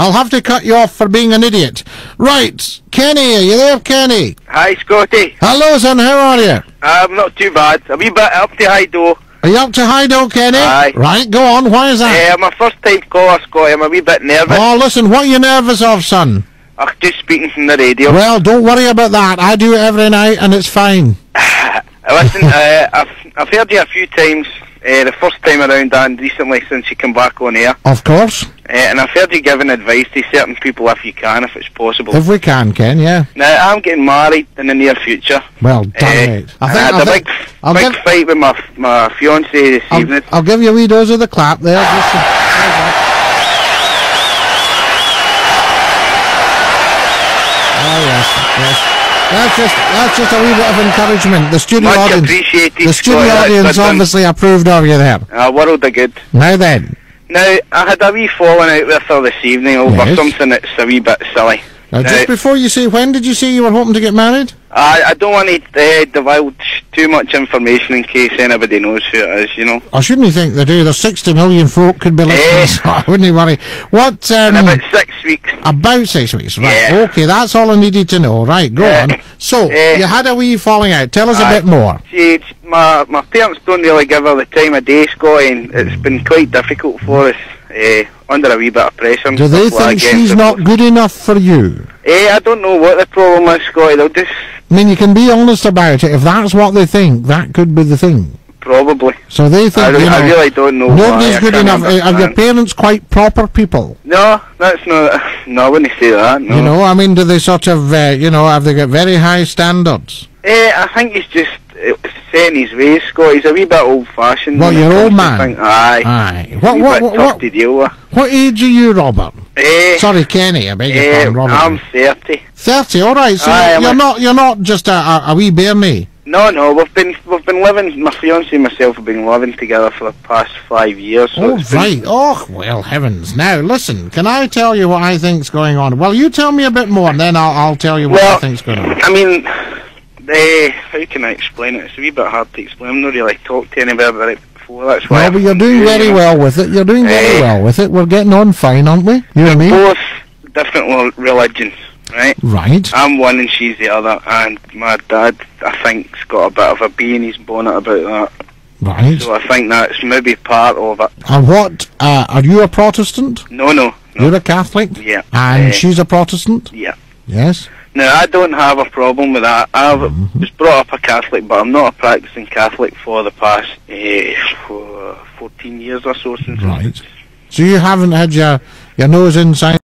I'll have to cut you off for being an idiot. Right, Kenny, are you there, Kenny? Hi, Scottie. Hello, son, how are you? I'm not too bad. A wee bit up to high though. Are you up to Hideout, Kenny? Aye. Right, go on, why is that? Uh, my first time caller, Scottie. I'm a wee bit nervous. Oh, listen, what are you nervous of, son? I'm just speaking from the radio. Well, don't worry about that. I do it every night, and it's fine. Listen, uh, I've, I've heard you a few times. Uh, the first time around and recently since you came back on air. Of course. Uh, and I've heard you giving advice to certain people if you can, if it's possible. If we can, Ken, yeah. Now, I'm getting married in the near future. Well, damn Uh, it. I, I think, had I a think, big, I'll big give- fight with my my fiance this evening. I'll, I'll give you a wee dose of the clap there. Just Oh, yes, yes. That's just, that's just a wee bit of encouragement. The studio Much audience, the studio audience obviously approved of you there. A world of good. Now then, Now, I had a wee falling out with her this evening over Yes. something that's a wee bit silly. now, Now, just before you say, when did you say you were hoping to get married? I, I don't want to uh, divulge too much information in case anybody knows who it is, you know. I shouldn't think they do. There's 60 million folk could be listening, Eh. so I wouldn't worry. What, um, In about six weeks. about six weeks, right? Yeah. Okay, that's all I needed to know. Right, go Yeah. on. So, Yeah. you had a wee falling out. Tell us a bit more. She, my, my parents don't really give her the time of day, Scottie, and it's been quite difficult for us. Uh, under a wee bit of pressure. Do they stuff like think she's not post. good enough for you? Eh, I don't know what the problem is, Scottie. They'll just I mean, you can be honest about it. If that's what they think, that could be the thing. probably. So they think, I, you know, I really don't know. nobody's. Good enough. Uh, Are your parents quite proper people? No, that's not. No, I wouldn't say that. No. You know, I mean, do they sort of, uh, you know, have they got very high standards? Eh, I think it's just set in his ways, Scott. He's a wee bit old-fashioned. What, when it your old man? thing- Aye. Aye. What, what, what, what, to deal with. what age are you, Robert? Eh, Sorry, Kenny, I beg your eh, pardon, Robert. I'm 30. 30, alright, so Aye, you're not, you're not just a, a, a wee bear me. No, no, we've been we've been living. My fiance and myself have been living together for the past five years. So Oh, right. Oh, well, heavens. Now, listen, can I tell you what I think's going on? Well, you tell me a bit more, and then I'll, I'll tell you what I think's going on. I mean, eh, how can I explain it? It's a wee bit hard to explain. I've not really talked to anybody about it before. That's why. No, but you're doing very you know. well with it. You're doing very Eh. well with it. We're getting on fine, aren't we? You and me? Both different religions, right? Right. I'm one and she's the other, and my dad, I think, has got a bit of a bee in his bonnet about that. Right. So I think that's maybe part of it. And what, uh, are you a Protestant? No, no, no. You're a Catholic? Yeah. And eh, she's a Protestant? Yeah. Yes. Now, I don't have a problem with that. I Mm-hmm. was brought up a Catholic, but I'm not a practicing Catholic for the past eh, for 14 years or so since. Right. So you haven't had your, your nose inside